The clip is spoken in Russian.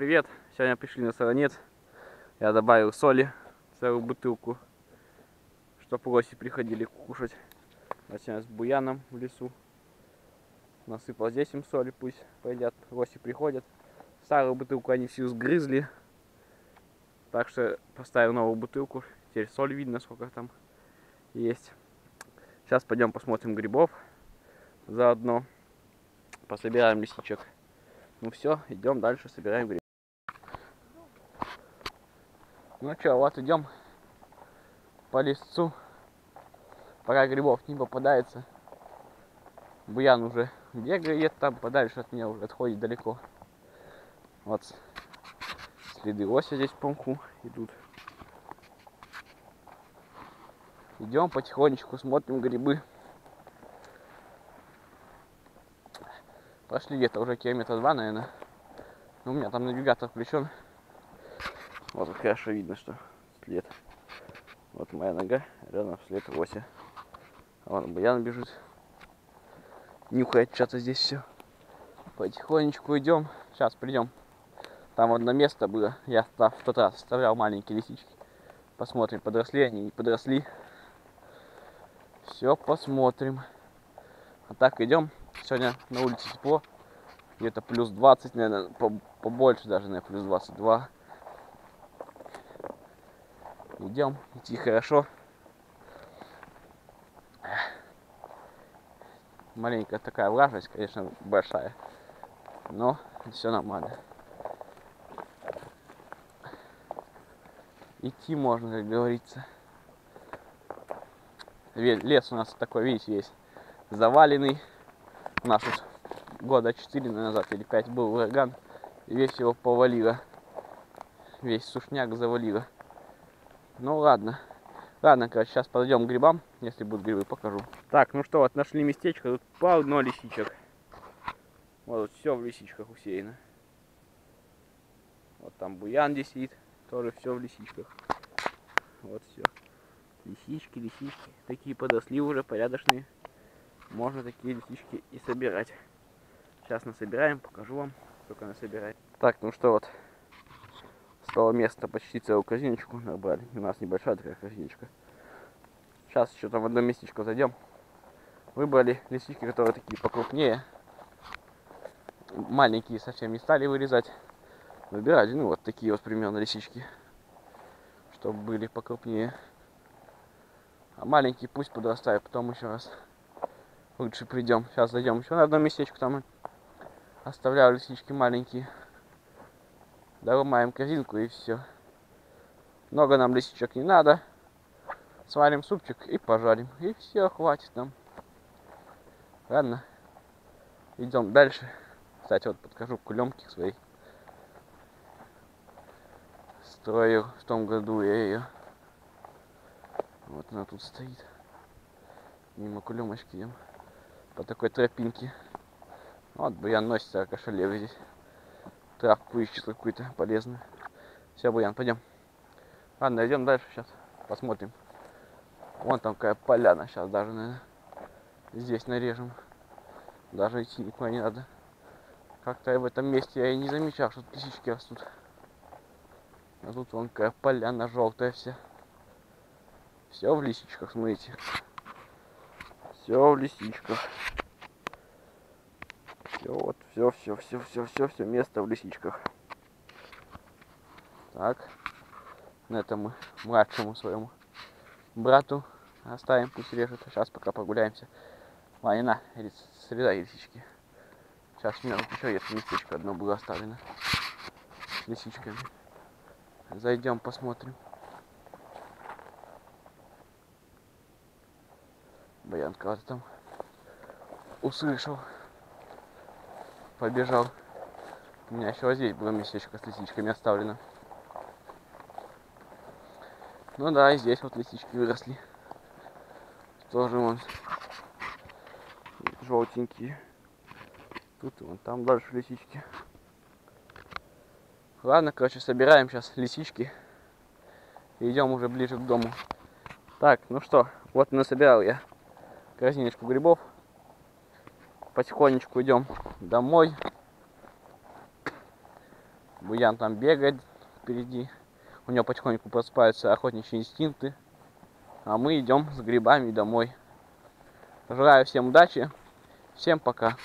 привет! Сегодня пришли на Солонец. Я добавил соли, целую бутылку, чтобы лоси приходили кушать. Сегодня с буяном в лесу. Насыпал здесь им соли, пусть поедят. Лоси приходят. Старую бутылку они всю сгрызли. Так что поставил новую бутылку. Теперь соль видно, сколько там есть. Сейчас пойдем посмотрим грибов. Заодно пособираем лисичек. Ну все, идем дальше, собираем грибы. Ну что, вот идем по лесцу. Пока грибов не попадается. Буян уже бегает там подальше от меня, уже отходит далеко. Вот следы оси здесь по мху идут. Идем потихонечку, смотрим грибы. Прошли где-то уже километра два, наверное. Ну, у меня там навигатор включен. Вот хорошо видно, что след. Вот моя нога, рядом след оси. Вон Баян бежит. Нюхает что-то здесь все. Потихонечку идем. Сейчас придем. Там одно место было. Я в тот раз оставлял маленькие лисички. Посмотрим, подросли они, не подросли. Все посмотрим. А так идем. Сегодня на улице тепло. Где-то плюс 20, наверное, побольше даже, наверное, плюс 22. Идем, идти хорошо. Маленькая такая влажность, конечно, большая. Но все нормально. Идти можно, как говорится. Лес у нас такой, видите, есть заваленный. У нас тут года 4 назад или 5 был ураган. И весь его повалило. Весь сушняк завалило. Ну ладно. Ладно, короче, сейчас подойдем к грибам. Если будут грибы, покажу. Так, ну что, вот нашли местечко. Тут полно лисичек. Вот все в лисичках усеяно. Вот там буян здесь сидит. Тоже все в лисичках. Вот все. Лисички, лисички. Такие подросли уже, порядочные можно такие лисички и собирать. Сейчас насобираем, покажу вам, сколько насобираем. Так, ну что вот, стало место почти целую корзиночку набрали. У нас небольшая такая корзиночка. Сейчас еще там в одно местечко зайдем. Выбрали лисички, которые такие покрупнее. Маленькие совсем не стали вырезать. Выбирали, ну вот такие вот примерно лисички. Чтобы были покрупнее. А маленькие пусть подрастают, потом еще раз лучше придем. Сейчас зайдем еще на одно местечко, там оставляю лисички маленькие. Доломаем корзинку и все. Много нам лисичек не надо. Сварим супчик и пожарим. И все, хватит нам. Ладно. Идем дальше. Кстати, вот подкажу кулемки свои. Строил в том году я ее. Вот она тут стоит. Мимо кулемочки идем по такой тропинке. Вот Буян носится, кошелев здесь. Травку ищет какую-то полезную. Все, Буян, пойдем. Ладно, идем дальше сейчас. Посмотрим. Вон там какая поляна. Сейчас даже, наверное, здесь нарежем. Даже идти никуда не надо. Как-то в этом месте я и не замечал, что лисички растут. А тут вон какая поляна желтая вся. Все в лисичках, смотрите. Все в лисичках. Все, вот, все, все, все, все, все, место в лисичках. Так. На этом мы младшему своему брату оставим, пусть режет. А сейчас пока прогуляемся. Ваня, на, средай лисички. Сейчас у меня вот еще есть местечко одно было оставлено. С лисичками. Зайдем, посмотрим. Баян кого-то там услышал. Побежал. У меня еще вот здесь было местечко с лисичками оставлено. Ну да, и здесь вот лисички выросли. Тоже вон желтенькие. Тут и вон там дальше лисички. Ладно, короче, собираем сейчас лисички. И идем уже ближе к дому. Так, ну что, вот насобирал я корзиночку грибов. Потихонечку идем домой. Буян там бегает впереди. У него потихоньку просыпаются охотничьи инстинкты. А мы идем с грибами домой. Желаю всем удачи. Всем пока.